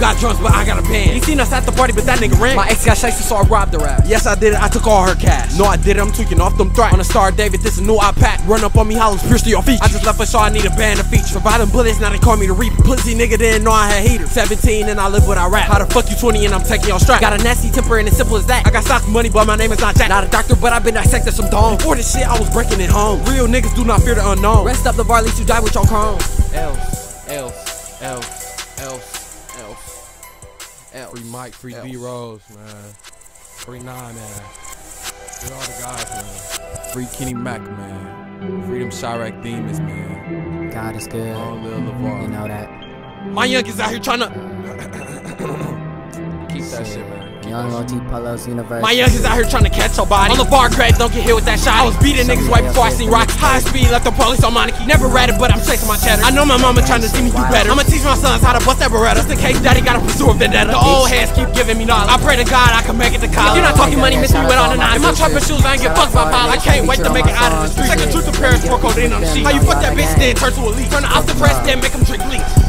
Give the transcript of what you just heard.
got drums, but I got a band. He seen us at the party, but that nigga ran. My ex got shicey, so I robbed her ass. Yes, I did it. I took all her cash. No, I did it. I'm tweaking off them threats. On a star, David, this a new iPad. Run up on me, hollows, pierce to your feet. I just left a show, I need a band of features. Surviving bullets, now they call me the Reaper. Pussy nigga didn't know I had heaters. 17 and I live what I rap. How the fuck you 20 and I'm taking your strap? Got a nasty temper and it's simple as that. I got stock money, but my name is not Jack. Not a doctor, but I've been dissecting some dome. Before this shit, I was breaking it home. Real niggas do not fear the unknown. Rest up the bar, at least you die with your chrome. Else, else, else, else, else, else. Free Mike, free B Rose, man. Free Nine, man. Free all the guys, man. Free Kenny Mack, man. Freedom Chiraq Demons, man. God is good. Long Lil LeVar. You know that. My youngins out here trying to. Keep that shit, man. Keep Young that shit. OT Polos Universe. My youngins out here trying to catch your body. On the bar crack, don't get hit with that shot. I was beating niggas right before I seen Rocky. High speed, left the police on Monarchy. Never read it, but I'm chasing my cheddar. I know my mama trying to see me do better. I'ma teach my sons how to bust that beretta. Just in case daddy gotta pursue a vendetta. The old heads keep giving me knowledge. I pray to God I can make it to college. If you're not talking money, miss me with all the nine. In my trumpet shoes, I ain't get fucked by pile. I can't wait to make it out of the street. Second truth to Paris, pour codeine on the sheet. How you fuck that bitch, then turn to a leak. Turn her off the press, then make them drink bleach. Baby, show me